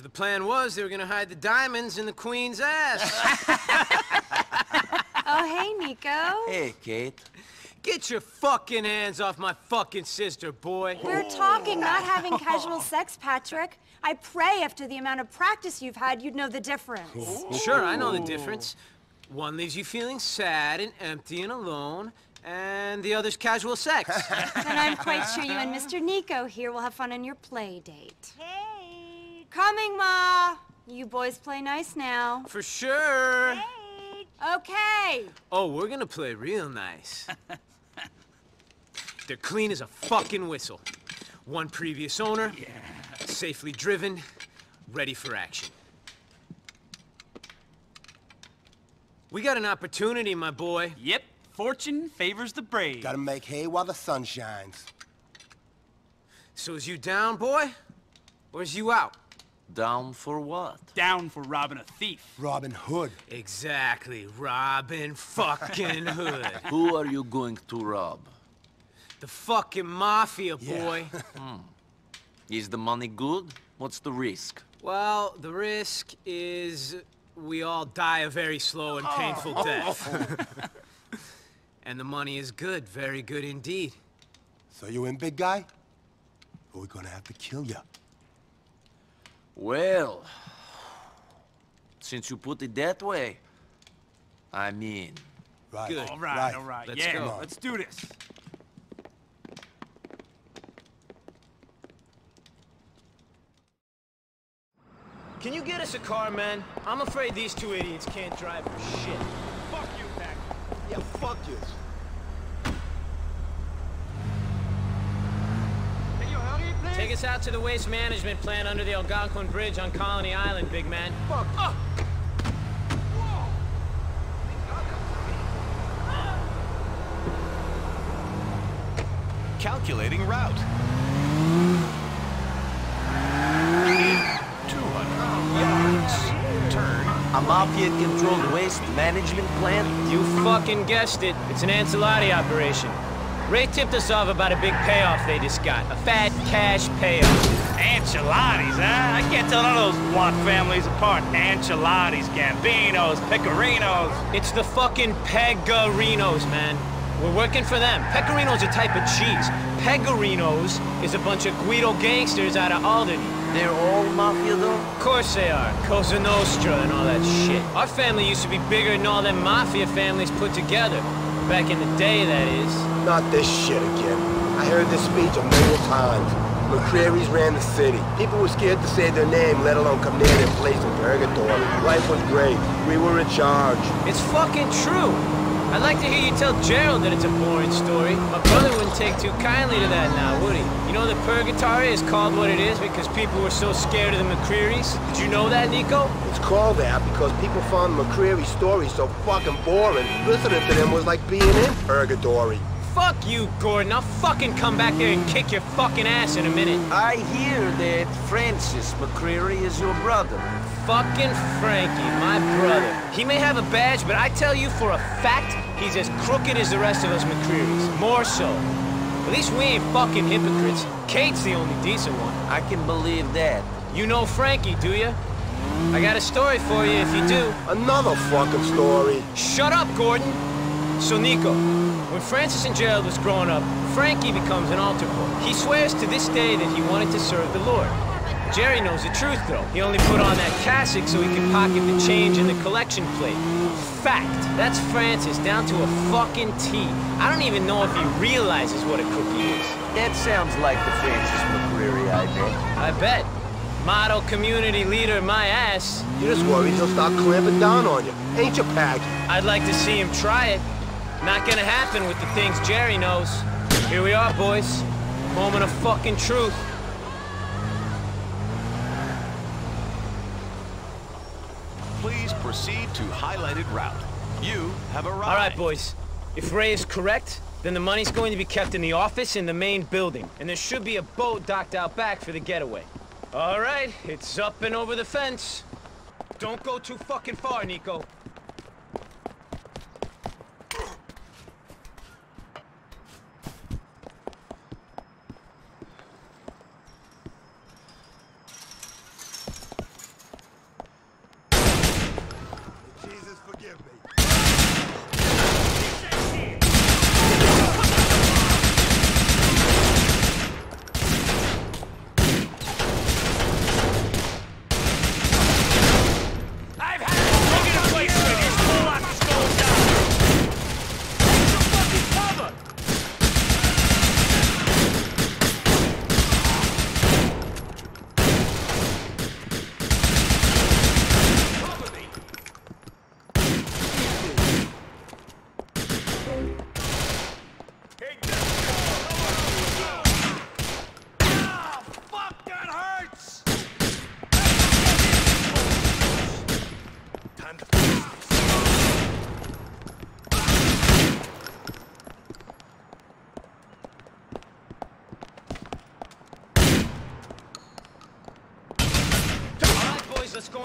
So the plan was they were gonna hide the diamonds in the queen's ass. Oh, hey, Nico. Hey, Kate. Get your fucking hands off my fucking sister, boy. We're talking, not having casual sex, Patrick. I pray after the amount of practice you've had, you'd know the difference. Sure, I know the difference. One leaves you feeling sad and empty and alone, and the other's casual sex. and I'm quite sure you and Mr. Nico here will have fun on your play date. Hey. Coming, Ma. You boys play nice now. For sure. Hey. Okay. Oh, we're gonna play real nice. They're clean as a fucking whistle. One previous owner, yeah. safely driven, ready for action. We got an opportunity, my boy. Yep, fortune favors the brave. Gotta make hay while the sun shines. So is you down, boy? Or is you out? Down for what? Down for robbing a thief. Robin Hood. Exactly, Robin fucking Hood. Who are you going to rob? The fucking mafia, Yeah. boy. Hmm. Is the money good? What's the risk? well, the risk is we all die a very slow and oh. painful oh. death. and the money is good, very good indeed. So you in, big guy? Or we gonna have to kill you? Well, since you put it that way, I mean, Right. Good. All right, right. all right. Let's yeah, go. let's do this. Can you get us a car, man? I'm afraid these two idiots can't drive for shit. Fuck you, Pac. Yeah, fuck you. Take us out to the waste management plant under the Algonquin Bridge on Colony Island, big man. Fuck. Oh. Calculating route. 200 yards. Turn. a mafia-controlled waste management plant? You fucking guessed it. It's an Ancelotti operation. Ray tipped us off about a big payoff they just got. A fat cash payoff. Enchiladas, huh? I can't tell none of those blonde families apart. Enchiladas, Gambinos, Pecorinos. It's the fucking Pegorinos, man. We're working for them. Pecorino's a type of cheese. Pegorinos is a bunch of Guido gangsters out of Alderney. They're all mafia, though? Of course they are. Cosa Nostra and all that shit. Our family used to be bigger than all them mafia families put together. Back in the day, that is. Not this shit again. I heard this speech a million times. McReary's ran the city. People were scared to say their name, let alone come near their place in purgatory. Life was great. We were in charge. It's fucking true. I'd like to hear you tell Gerald that it's a boring story. My brother wouldn't take too kindly to that now, would he? You know the purgatory is called what it is because people were so scared of the McRearys? Did you know that, Nico? It's called that because people found McReary's stories so fucking boring. Listening to them was like being in purgatory. Fuck you, Gordon. I'll fucking come back there and kick your fucking ass in a minute. I hear that Francis McReary is your brother. Fucking Frankie, my brother. He may have a badge, but I tell you for a fact, he's as crooked as the rest of us McRearys. More so. At least we ain't fucking hypocrites. Kate's the only decent one. I can believe that. You know Frankie, do you? I got a story for you if you do. Another fucking story. Shut up, Gordon! So, Nico, when Francis and Gerald was growing up, Frankie becomes an altar boy. He swears to this day that he wanted to serve the Lord. Jerry knows the truth, though. He only put on that cassock so he could pocket the change in the collection plate. Fact. That's Francis, down to a fucking T. I don't even know if he realizes what a cookie is. That sounds like the Francis McReary I bet. I bet. Model community leader, my ass. You're just worried he'll start clamping down on you. Ain't you, Pack? I'd like to see him try it. Not gonna happen with the things Jerry knows. Here we are, boys. Moment of fucking truth. Please proceed to highlighted route. You have arrived. All right, boys. If Ray is correct, then the money's going to be kept in the office in the main building. And there should be a boat docked out back for the getaway. All right, it's up and over the fence. Don't go too fucking far, Nico.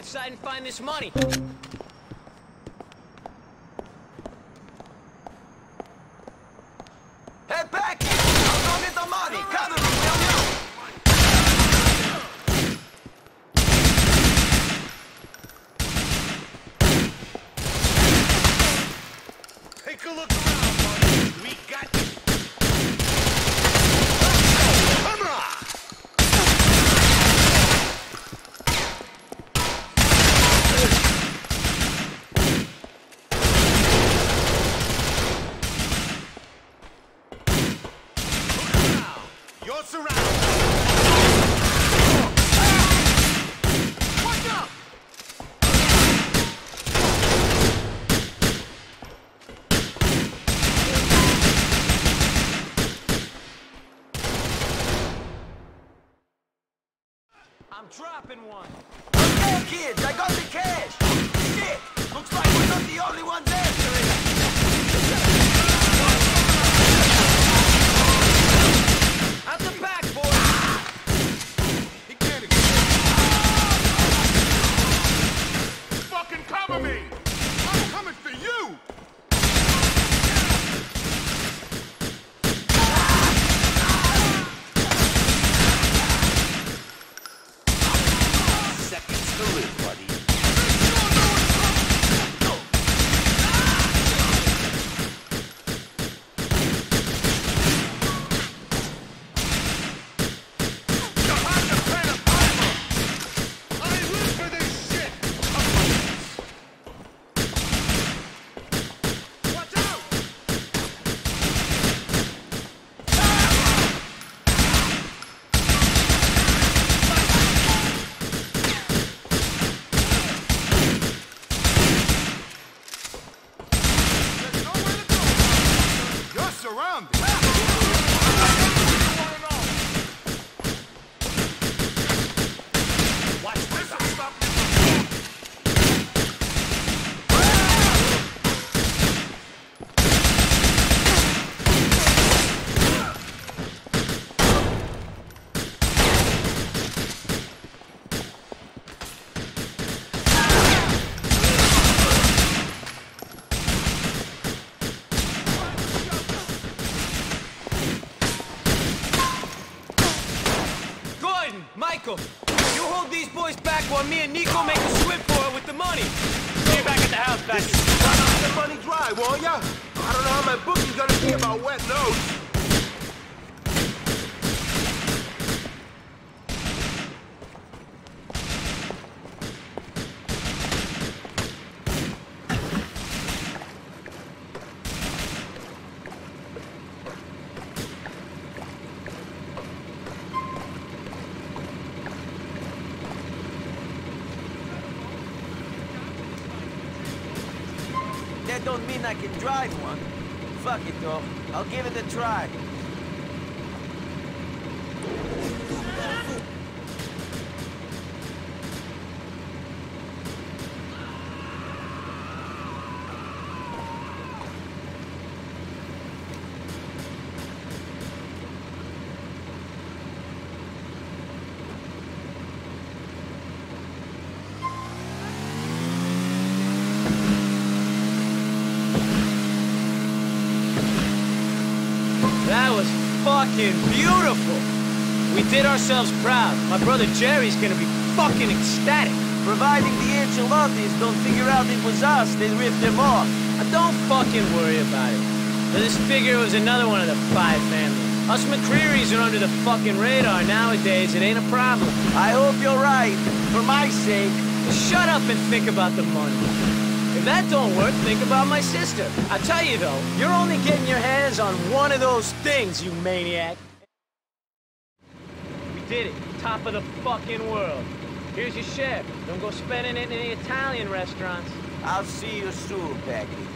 Inside and find this money. Hey, Packie! I'll go get the money! Cover me, will you? Take a look around, buddy. We got you. Come on! You're surrounded. Watch out! I'm dropping one. Okay, kids, I got the cash! Shit! Looks like we're not the only ones answering! Out the back, boys! He can't Fucking cover me! I'm coming for you! Seconds to live, buddy. I live for this shit! Watch out! There's nowhere to go! You're surrounded! Watch this! Stop Gordon, Michael, you hold these boys back while me and Nico make a swim for it with the money. See you back at the house, Packie. Let the money dry, won't ya? I don't know how my bookie's gonna be about wet nose. Don't mean I can drive one. Fuck it, though. I'll give it a try. That was fucking beautiful. We did ourselves proud. My brother Jerry's gonna be fucking ecstatic. Providing the enchiladas don't figure out it was us, they ripped them off. Uh, Don't fucking worry about it. Now, Just figure was another one of the five families. Us McReary's are under the fucking radar nowadays. It ain't a problem. I hope you're right. For my sake. Shut up and think about the money. If that don't work, think about my sister. I tell you though, you're only getting your hands on one of those things, you maniac. We did it. Top of the fucking world. Here's your share. Don't go spending it in the Italian restaurants. I'll see you soon, Becky.